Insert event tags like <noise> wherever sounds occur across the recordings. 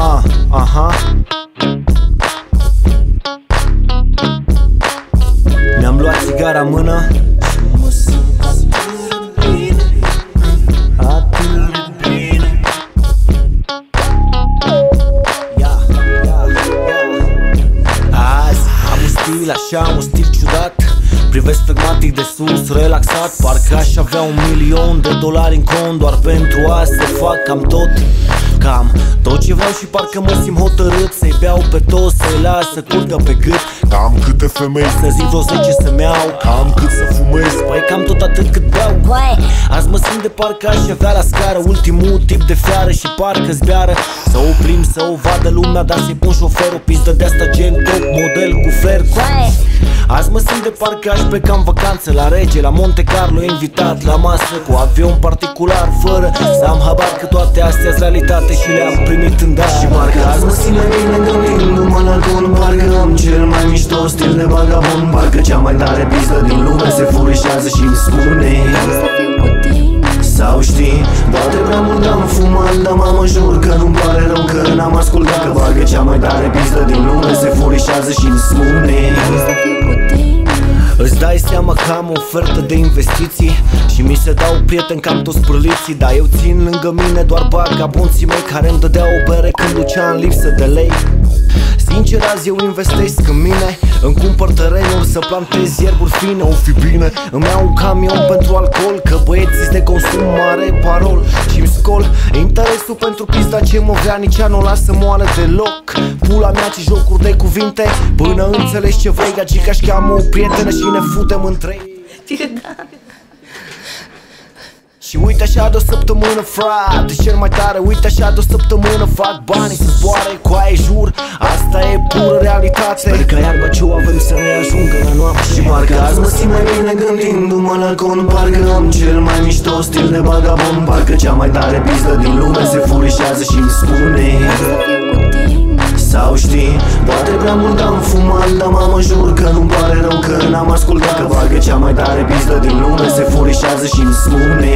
Ah, aha. Mi-am luat țigara în mână. Stil, așa un stil ciudat. Privesc flegmatic de sus, relaxat. Parcă aș avea un milion de dolari în cont Doar pentru asta să fac cam tot. Cam. Tot ce vreau și parcă mă simt hotărât Să-i beau pe toți, să-i las să curgă pe gât. Cam câte femei Să zic vreo 10 să-mi iau Cam cât să fumez. Păi cam tot atât cât beau. Azi mă simt de parcă aș avea la scară Ultimul tip de fiară și parcă zbeară. Să o plim, să o vadă lumea Dar să-i pun șoferul Pizdă de asta gen top model cu fer. Azi mă simt de parcă aș pleca în vacanță La rege, la Monte Carlo Invitat la masă cu avion particular Fără să am habar că toate astea realitate Și le-am primit în dar. Și parcă azi mă simt mai bine gândindu-mă la con Parcă am cel mai mișto stil de vagabond Parcă cea mai tare pistă din lume Se furișează și îmi spune. Să fiu cu tine sau știi, poate prea mult am fumat Dar mă jur că nu-mi pare rău că n-am ascultat Că bagă cea mai tare pistă din lume Se furișează și îmi spune seama că am ofertă de investiții Și mi se dau prieteni cam toți prăliții Dar eu țin lângă mine doar vagabonții mei Care îmi dădeau o bere când ducea în lipsă de lei Sincer azi eu investesc în mine Îmi cumpăr terenuri să plantez ierburi fine O fi bine Îmi iau un camion pentru alcool Că băieții de consum mare parol și îmi scol interesul pentru pista ce mă vrea Nici nu o lasă moale deloc. Pula mea ce jocuri de cuvinte. Până înțelegi ce vrei Gagica și cheamă o prietenă și ne futem între ei și uite așa de o săptămână, frate Cel mai tare, uite așa de o săptămână Fac banii să zboare cu aia jur. Asta e pură realitate Sper că iarba ce o avem să ne ajungă la noapte. Și parcă azi mă simt mai bine gândindu-mă la con Parcă am cel mai mișto stil de vagabond. Parcă cea mai tare pistă din lume Se furișează și îmi spune. Să fiu cu tine sau știi, poate prea mult am fumat Dar mă jur că nu-mi pare rău că n-am ascultat Că bagă cea mai tare pistă din lume Se furișează și îmi spune.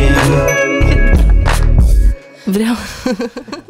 Vreau <laughs>